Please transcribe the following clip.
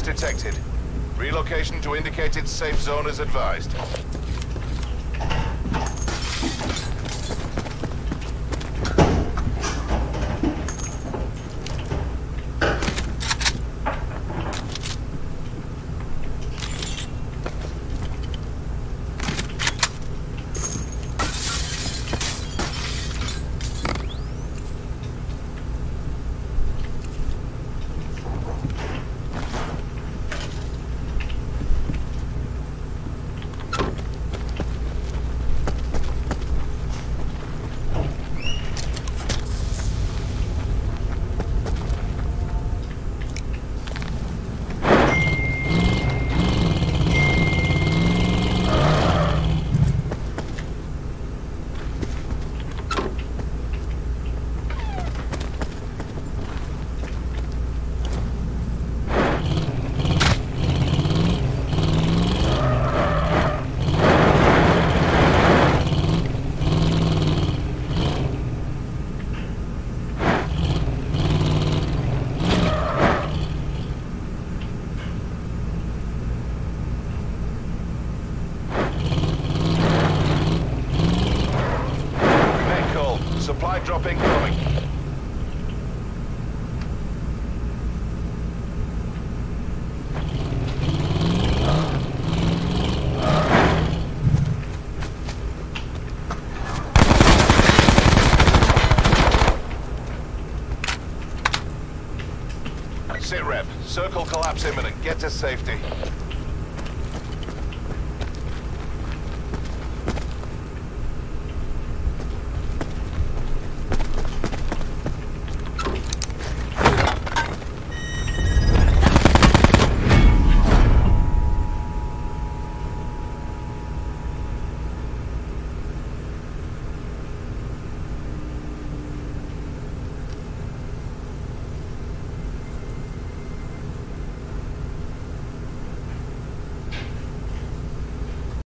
detected. Relocation to indicated safe zone is advised. Supply drop incoming. Sit rep. Circle collapse imminent. Get to safety.